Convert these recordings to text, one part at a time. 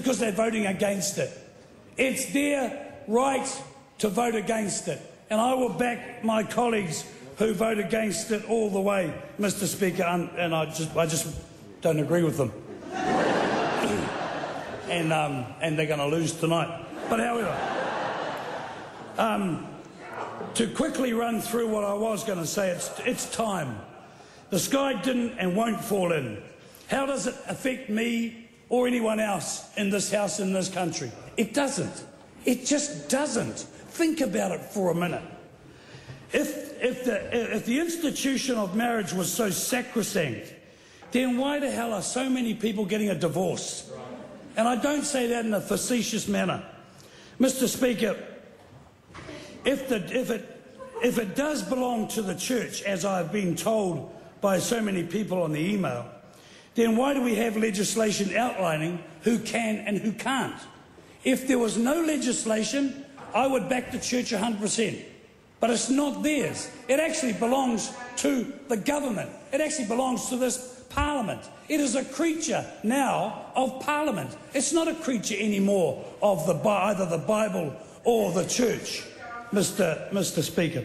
because they're voting against it. It's their right to vote against it. And I will back my colleagues who vote against it all the way, Mr. Speaker, and, and I, just, I just don't agree with them. and, um, and they're going to lose tonight. But however, um, to quickly run through what I was going to say, it's, it's time. The sky didn't and won't fall in. How does it affect me or anyone else in this house, in this country? It doesn't. It just doesn't. Think about it for a minute. If, if, the, if the institution of marriage was so sacrosanct, then why the hell are so many people getting a divorce? And I don't say that in a facetious manner. Mr. Speaker, if, the, if, it, if it does belong to the church, as I've been told by so many people on the email, then why do we have legislation outlining who can and who can't? If there was no legislation, I would back the church 100%. But it's not theirs. It actually belongs to the government. It actually belongs to this parliament. It is a creature now of parliament. It's not a creature anymore of the, either the Bible or the church, Mr. Mr. Speaker.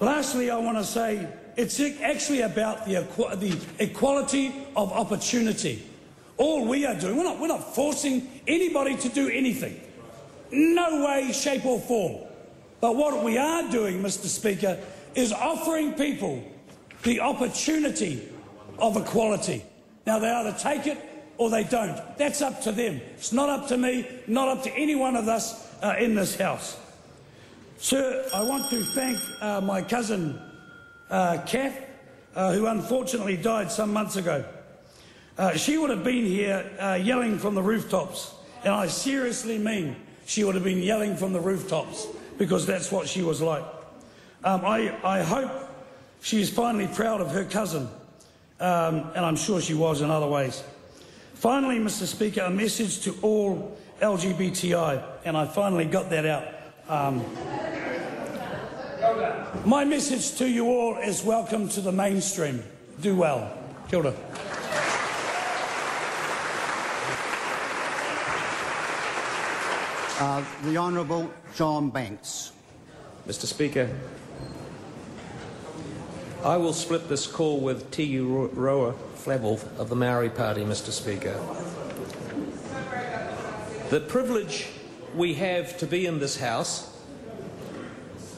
Lastly, I want to say it's actually about the, the equality of opportunity. All we are doing, we're not, we're not forcing anybody to do anything. No way, shape, or form. But what we are doing, Mr. Speaker, is offering people the opportunity of equality. Now, they either take it or they don't. That's up to them. It's not up to me, not up to any one of us uh, in this House. Sir, I want to thank uh, my cousin, uh, Kath, uh, who unfortunately died some months ago. Uh, she would have been here uh, yelling from the rooftops, and I seriously mean she would have been yelling from the rooftops because that's what she was like. Um, I, I hope she is finally proud of her cousin um, and I'm sure she was in other ways. Finally, Mr. Speaker, a message to all LGBTI, and I finally got that out. Um, my message to you all is welcome to the mainstream. Do well. Kia ora. Uh, the Honourable John Banks. Mr Speaker, I will split this call with Te Ururoa Flavell of the Maori Party, Mr. Speaker. The privilege we have to be in this House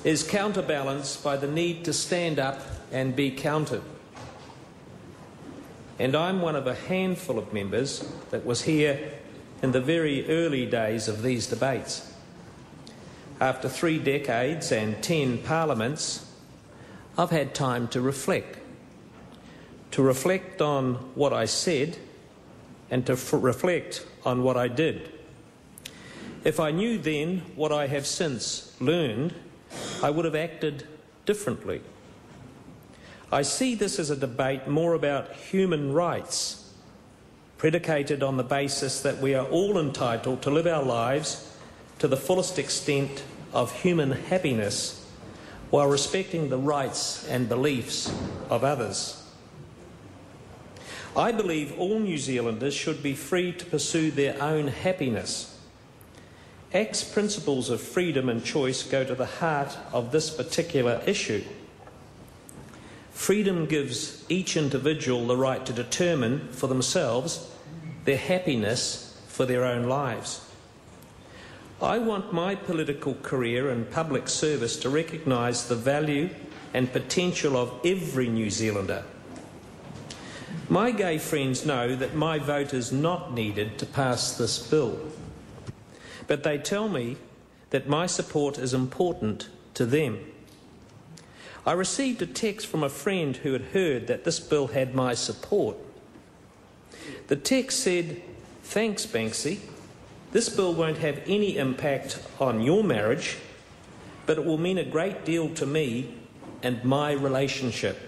is counterbalanced by the need to stand up and be counted. And I'm one of a handful of members that was here in the very early days of these debates. After three decades and ten parliaments, I've had time to reflect. To reflect on what I said and to reflect on what I did. If I knew then what I have since learned, I would have acted differently. I see this as a debate more about human rights, predicated on the basis that we are all entitled to live our lives to the fullest extent of human happiness while respecting the rights and beliefs of others. I believe all New Zealanders should be free to pursue their own happiness. ACT's principles of freedom and choice go to the heart of this particular issue. Freedom gives each individual the right to determine for themselves their happiness for their own lives. I want my political career and public service to recognise the value and potential of every New Zealander. My gay friends know that my vote is not needed to pass this bill, but they tell me that my support is important to them. I received a text from a friend who had heard that this bill had my support. The text said, Thanks, Banksy. This bill won't have any impact on your marriage, but it will mean a great deal to me and my relationship.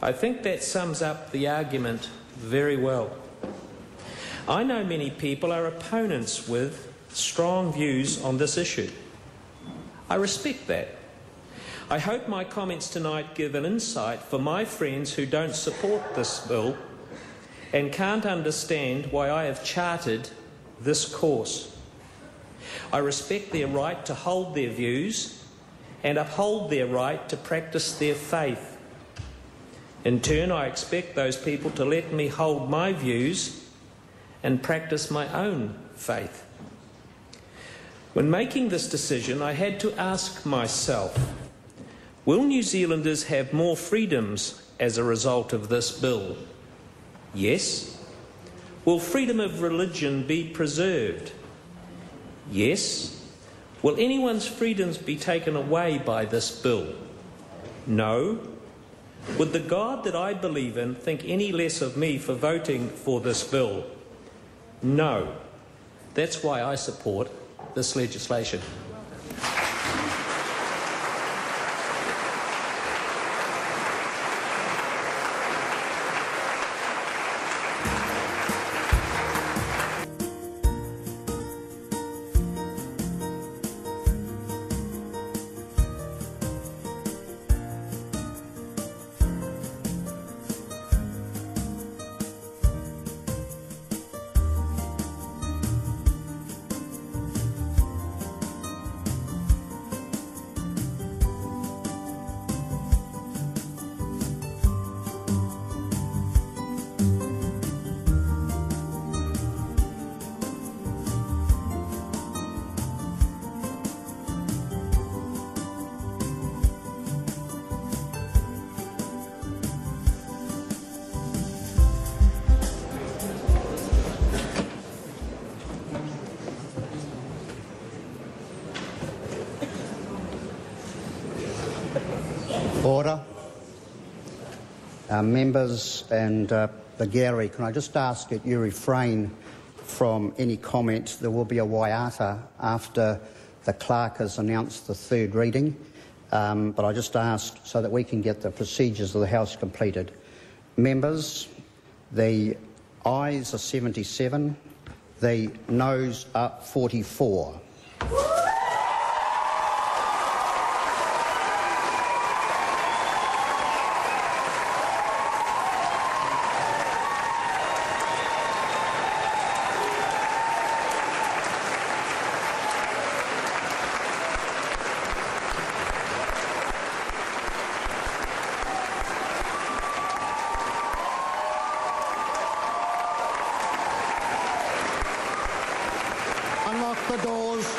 I think that sums up the argument very well. I know many people are opponents with strong views on this issue. I respect that. I hope my comments tonight give an insight for my friends who don't support this bill and can't understand why I have charted this course. I respect their right to hold their views and uphold their right to practice their faith. In turn, I expect those people to let me hold my views and practice my own faith. When making this decision, I had to ask myself Will New Zealanders have more freedoms as a result of this bill? Yes. Will freedom of religion be preserved? Yes. Will anyone's freedoms be taken away by this bill? No. Would the God that I believe in think any less of me for voting for this bill? No. That's why I support this legislation. Order. Uh, members and uh, the gallery, can I just ask that you refrain from any comment? There will be a waiata after the clerk has announced the third reading, um, but I just ask so that we can get the procedures of the House completed. Members, the ayes are 77, the noes are 44. The doors.